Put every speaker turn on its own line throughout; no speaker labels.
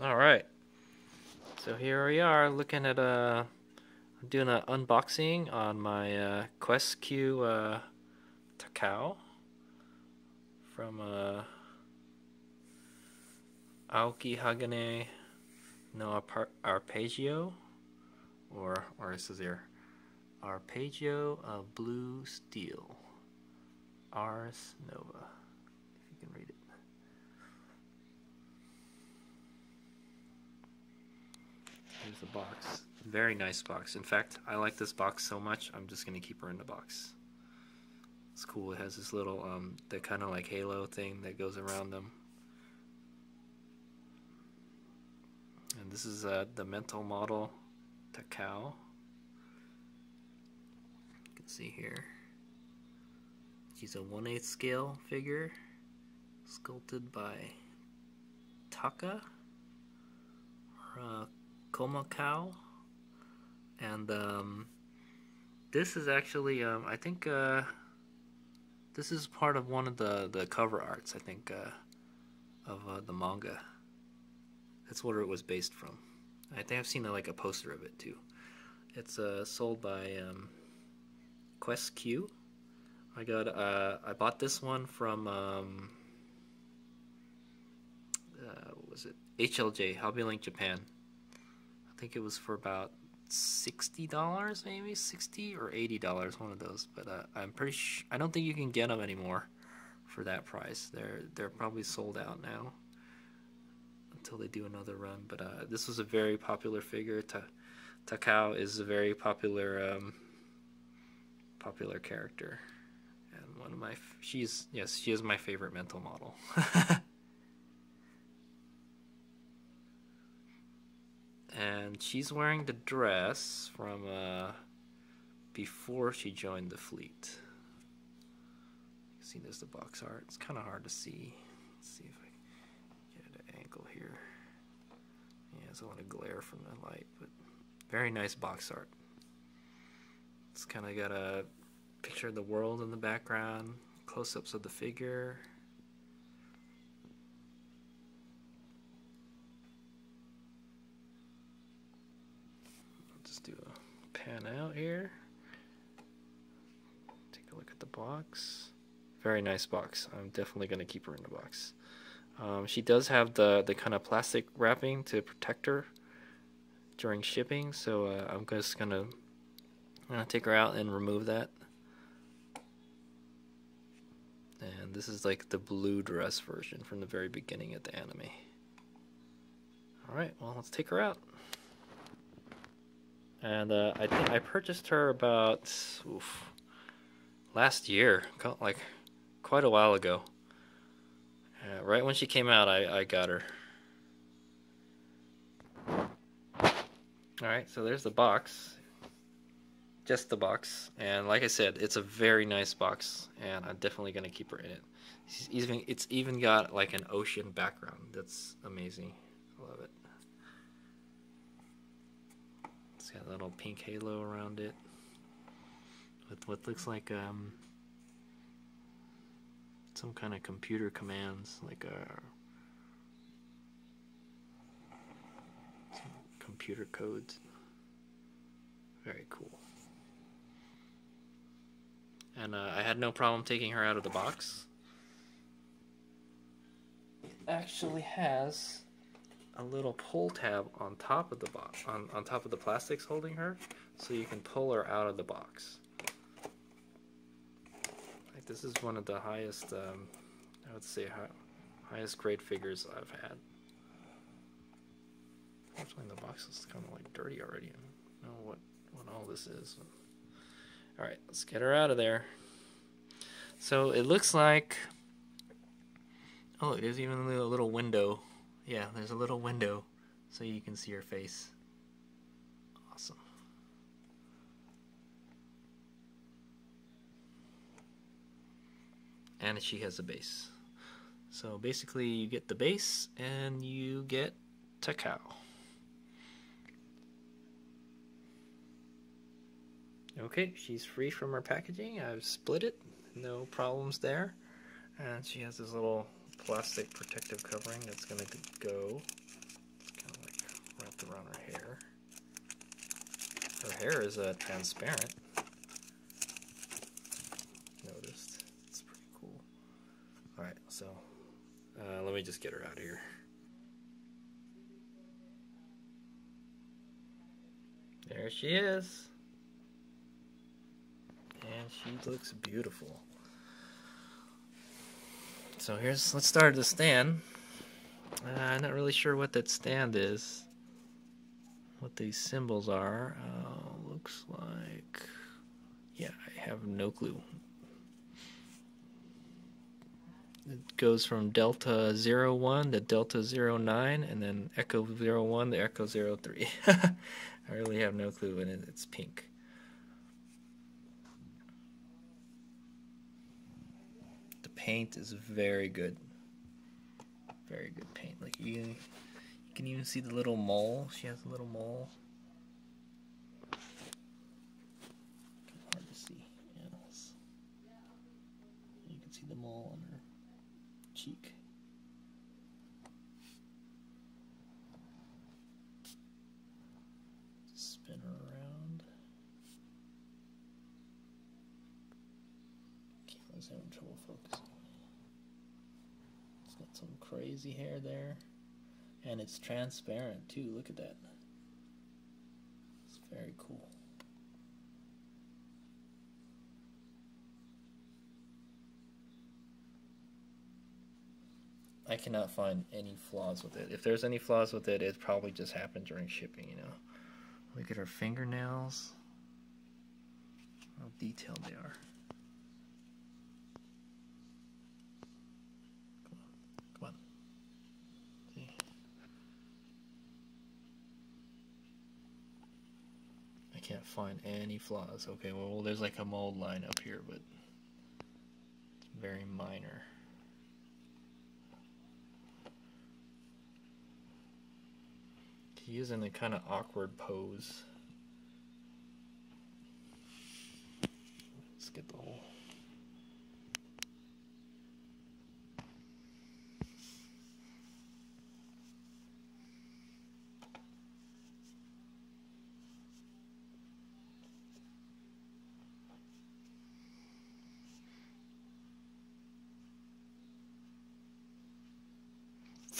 All right. So here we are looking at uh doing an unboxing on my uh, Ques Q uh, Takao from uh, Aoki Hagane no Arpeggio or or this is here Arpeggio of Blue Steel. Ars Nova if you can read it. Here's the box. Very nice box. In fact I like this box so much I'm just gonna keep her in the box. It's cool. It has this little um that kind of like halo thing that goes around them. And this is uh, the mental model Takao see here. She's a 1 8 scale figure sculpted by Taka uh, Komakao and um, this is actually um, I think uh, this is part of one of the the cover arts I think uh, of uh, the manga. That's where it was based from. I think I've seen like a poster of it too. It's uh, sold by um, Ques Q I got uh, I bought this one from um, uh, what was it HLJ Hobby Link Japan I think it was for about sixty dollars, maybe sixty or eighty dollars, one of those. But uh, I'm pretty sure I don't think you can get them anymore for that price. They're they're probably sold out now until they do another run. But uh, this was a very popular figure. Ta Takao is a very popular um, popular character, and one of my she's yes she is my favorite mental model. and she's wearing the dress from uh, before she joined the fleet. See, there's the box art. It's kind of hard to see. Let's see if I can get an angle here. Yeah, so I want to glare from the light, but very nice box art. It's kind of got a picture of the world in the background, close-ups of the figure. Just do a pan out here. Take a look at the box. Very nice box. I'm definitely going to keep her in the box. Um, she does have the, the kind of plastic wrapping to protect her during shipping, so uh, I'm just going to take her out and remove that. And this is like the blue dress version from the very beginning of the anime. Alright, well, let's take her out and uh, I think I purchased her about oof, last year, like quite a while ago. Uh, right when she came out, I, I got her. Alright, so there's the box. Just the box. And like I said, it's a very nice box, and I'm definitely going to keep her in it. It's even, it's even got like an ocean background. That's amazing. I love it. It's got a little pink halo around it with what looks like um, some kind of computer commands, like a uh, computer codes. Very cool. And uh, I had no problem taking her out of the box. It actually has a little pull tab on top of the box, on, on top of the plastics holding her, so you can pull her out of the box. Like this is one of the highest, um, I would say, high, highest grade figures I've had. Actually, the box is kind of like dirty already. I don't know what, what all this is. Alright, let's get her out of there. So it looks like... Oh, there's even a little window yeah, there's a little window so you can see her face. Awesome. And she has a base. So basically you get the base and you get Takao. Okay, she's free from her packaging. I've split it, no problems there. And she has this little plastic protective covering that's going to go kind of like wrapped around her hair. Her hair is uh, transparent. Noticed. It's pretty cool. Alright, so uh, let me just get her out of here. There she is. She looks beautiful. So here's, let's start the stand. Uh, I'm not really sure what that stand is. What these symbols are. Uh, looks like, yeah, I have no clue. It goes from Delta 01 to Delta 09 and then Echo 01 to Echo 03. I really have no clue, and it's pink. Paint is very good. Very good paint. Like you, you can even see the little mole. She has a little mole. And it's transparent too. Look at that. It's very cool. I cannot find any flaws with it. If there's any flaws with it, it probably just happened during shipping, you know. Look at her fingernails. How detailed they are. Can't find any flaws. Okay, well, there's like a mold line up here, but it's very minor. He is in a kind of awkward pose. Let's get the whole.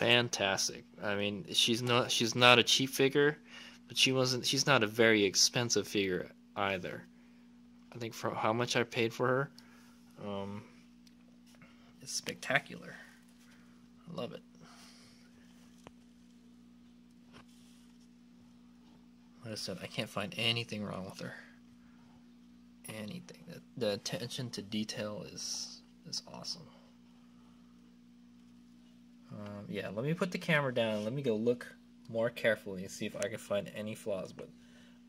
Fantastic. I mean, she's not she's not a cheap figure, but she wasn't she's not a very expensive figure either. I think for how much I paid for her, um, it's spectacular. I love it. Like I said, I can't find anything wrong with her. Anything. The, the attention to detail is is awesome. Um, yeah, let me put the camera down. Let me go look more carefully and see if I can find any flaws, but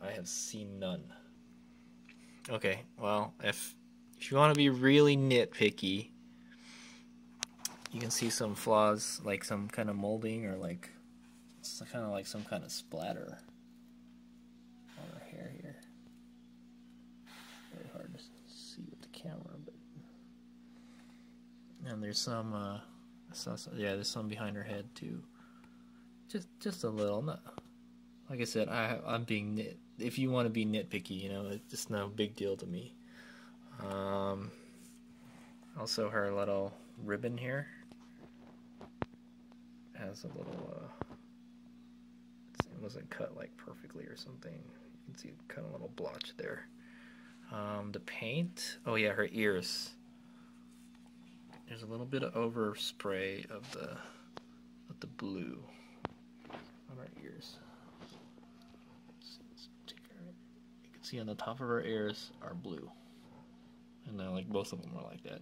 I have seen none. Okay, well, if if you want to be really nitpicky, you can see some flaws, like some kind of molding or like it's kind of like some kind of splatter on her hair here. Very hard to see with the camera, but and there's some. Uh, yeah, there's some behind her head too. Just just a little. Not like I said. I I'm being nit. If you want to be nitpicky, you know, it's just no big deal to me. Um, also, her little ribbon here has a little. Uh, it wasn't cut like perfectly or something. You can see kind of a little blotch there. Um, the paint. Oh yeah, her ears there's a little bit of overspray of the of the blue on our ears. You can see on the top of her ears are blue, and now like both of them are like that.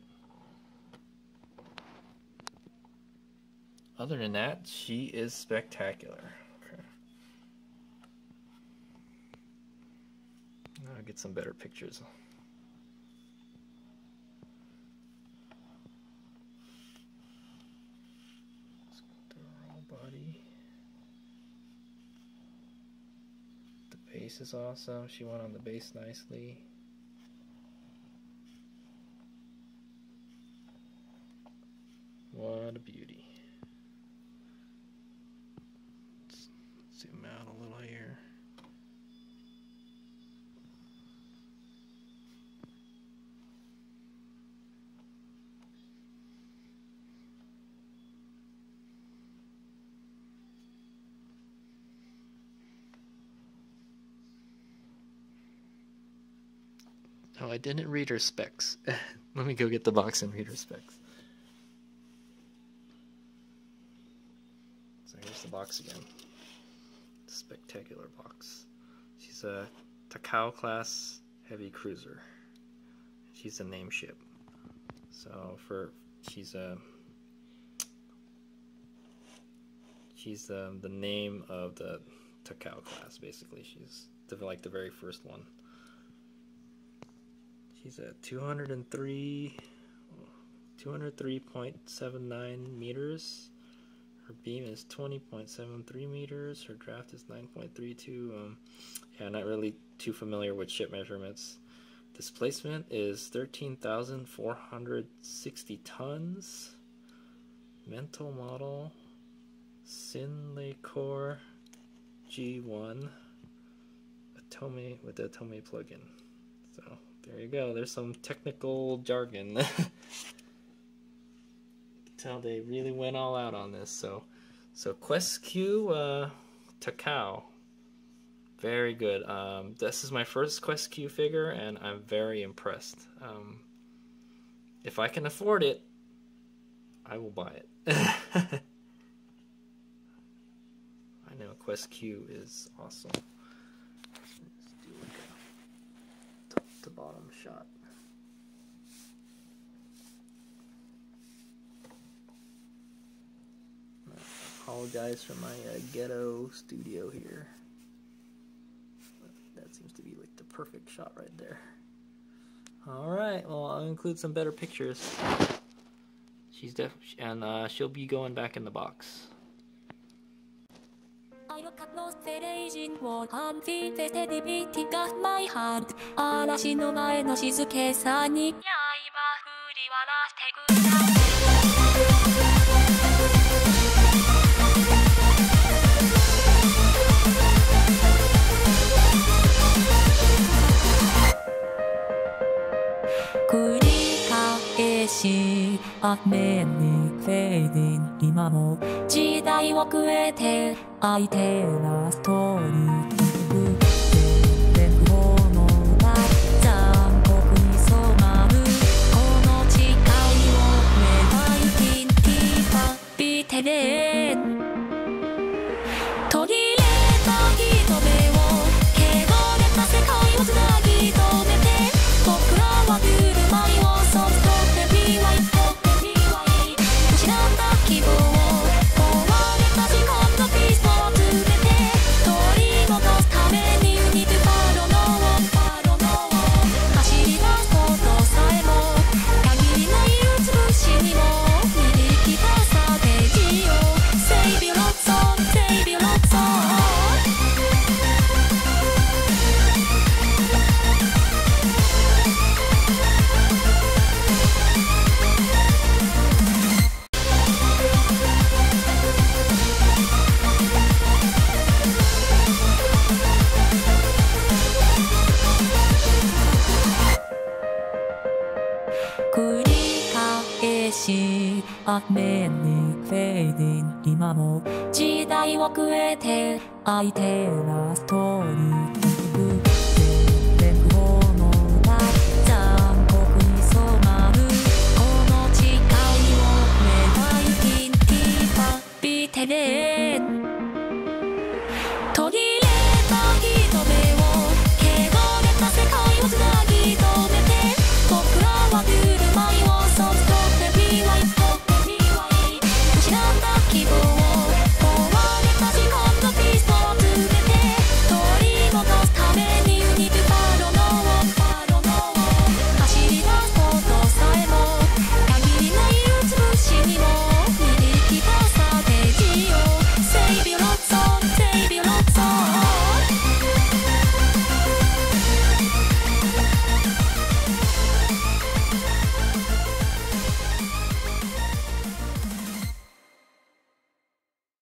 Other than that, she is spectacular. Okay. I'll get some better pictures. Base is awesome. She went on the base nicely. What a beauty. Oh, I didn't read her specs. Let me go get the box and read her specs. So here's the box again. Spectacular box. She's a Takao class heavy cruiser. She's a name ship. So for she's a she's um, the name of the Takao class basically. She's the, like the very first one. She's at 203, 203.79 meters. Her beam is 20.73 meters. Her draft is 9.32. Um, yeah, not really too familiar with ship measurements. Displacement is 13,460 tons. Mental model Sinlay Core G1 Atome with the Atome plugin. So there you go. There's some technical jargon. tell they really went all out on this. So, so Ques Q uh, Takao, very good. Um, this is my first Ques Q figure, and I'm very impressed. Um, if I can afford it, I will buy it. I know Ques Q is awesome. The bottom shot. I apologize for my uh, ghetto studio here. That seems to be like the perfect shot right there. Alright, well I'll include some better pictures. She's def and uh, she'll be going back in the box. 角のステレージンを感じてテレビティガマイハン嵐の前の静けさに刃振り笑ってください返し雨にフェイディン。今も時代を超えて相手ラストにを超えて相手ラスト